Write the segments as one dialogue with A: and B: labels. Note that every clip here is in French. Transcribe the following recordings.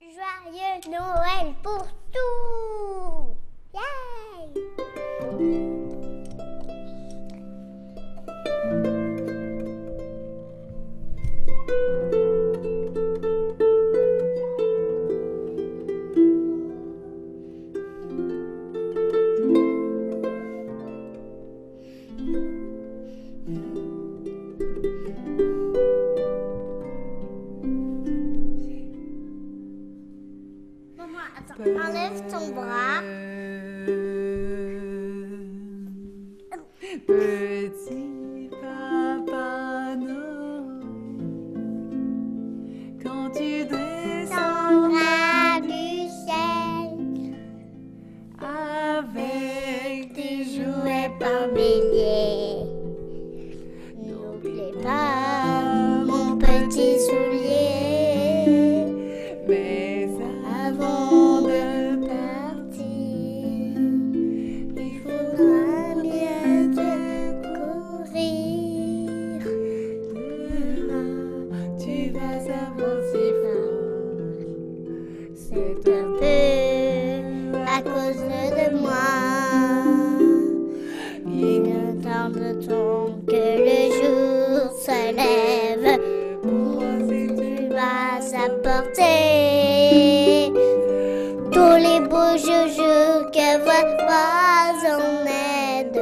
A: Joyeux Noël pour tous attends, enlève ton bras.
B: Petit papa Noël, quand tu descends
A: Bras du ciel,
B: avec tes
A: jouets par milliers. C'est un peu à cause de moi. Il ne tarde-t-on que le jour se lève pour tu vas apporter tous les beaux joujoux que vois en aide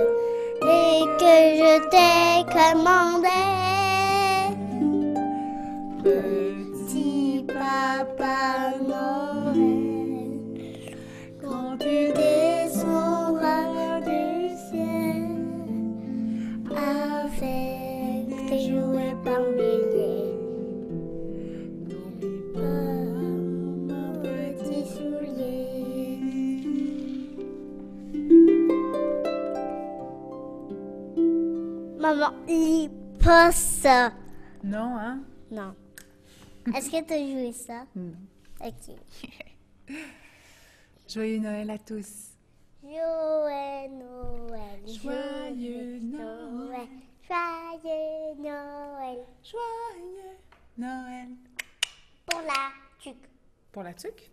A: et que je t'ai commandé. Maman, pas ça.
B: Non, hein?
A: Non. Est-ce que tu as joué ça?
B: Non.
A: Ok.
B: Joyeux Noël à tous.
A: Joyeux Noël.
B: Joyeux Noël.
A: Joyeux Noël.
B: Joyeux Noël.
A: Pour la tuque.
B: Pour la tuque?